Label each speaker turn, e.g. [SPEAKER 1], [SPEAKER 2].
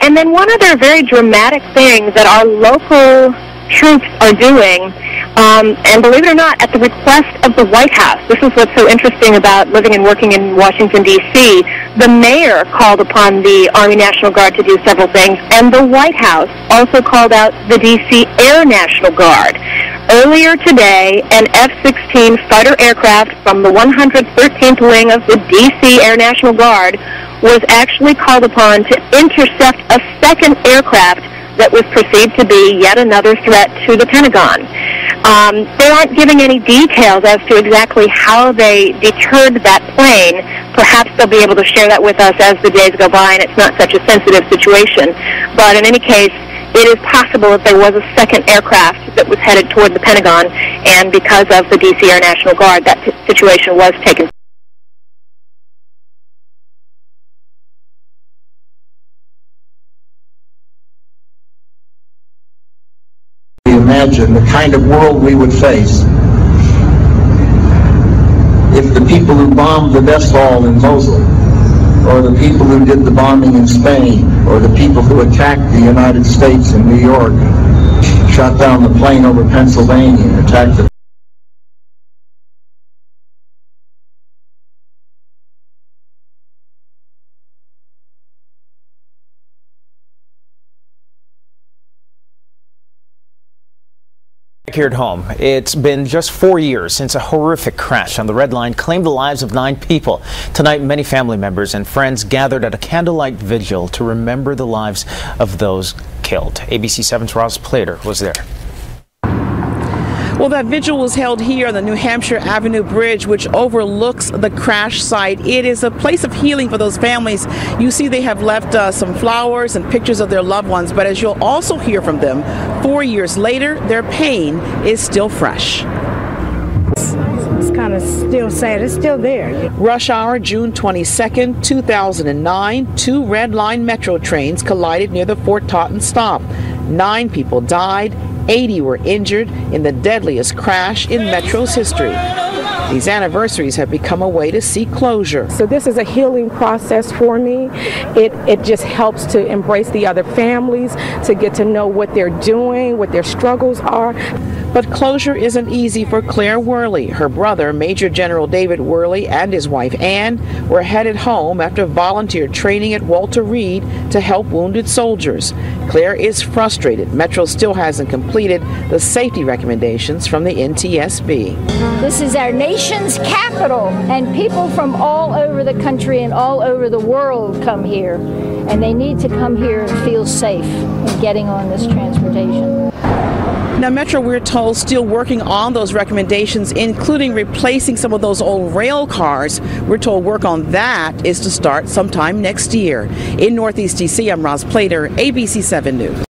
[SPEAKER 1] And then one other very dramatic thing that our local troops are doing, um, and believe it or not, at the request of the White House. This is what's so interesting about living and working in Washington, D.C. The mayor called upon the Army National Guard to do several things, and the White House also called out the D.C. Air National Guard. Earlier today, an F-16 fighter aircraft from the 113th Wing of the D.C. Air National Guard was actually called upon to intercept a second aircraft that was perceived to be yet another threat to the Pentagon. Um, they aren't giving any details as to exactly how they deterred that plane. Perhaps they'll be able to share that with us as the days go by and it's not such a sensitive situation. But in any case, it is possible that there was a second aircraft that was headed toward the Pentagon, and because of the D.C. Air National Guard, that situation was taken
[SPEAKER 2] imagine the kind of world we would face if the people who bombed the Vestfall in Mosul, or the people who did the bombing in Spain, or the people who attacked the United States in New York, shot down the plane over Pennsylvania, attacked the
[SPEAKER 3] Here at home, it's been just four years since a horrific crash on the Red Line claimed the lives of nine people. Tonight, many family members and friends gathered at a candlelight vigil to remember the lives of those killed. ABC 7's Roz Plater was there.
[SPEAKER 4] Well, that vigil was held here on the New Hampshire Avenue Bridge, which overlooks the crash site. It is a place of healing for those families. You see, they have left uh, some flowers and pictures of their loved ones, but as you'll also hear from them, four years later, their pain is still fresh.
[SPEAKER 5] It's kind of still sad. It's still there.
[SPEAKER 4] Rush hour, June 22nd, 2009. Two Red Line Metro trains collided near the Fort Totten stop. Nine people died 80 were injured in the deadliest crash in Metro's history. These anniversaries have become a way to seek closure.
[SPEAKER 5] So this is a healing process for me. It it just helps to embrace the other families, to get to know what they're doing, what their struggles are.
[SPEAKER 4] But closure isn't easy for Claire Wherley. Her brother, Major General David Wherley, and his wife Anne were headed home after volunteer training at Walter Reed to help wounded soldiers. Claire is frustrated. Metro still hasn't completed the safety recommendations from the NTSB.
[SPEAKER 6] This is our nation's capital, and people from all over the country and all over the world come here, and they need to come here and feel safe in getting on this transportation.
[SPEAKER 4] Now, Metro, we're told, still working on those recommendations, including replacing some of those old rail cars. We're told work on that is to start sometime next year. In Northeast DC, I'm Roz Plater, ABC 7 News.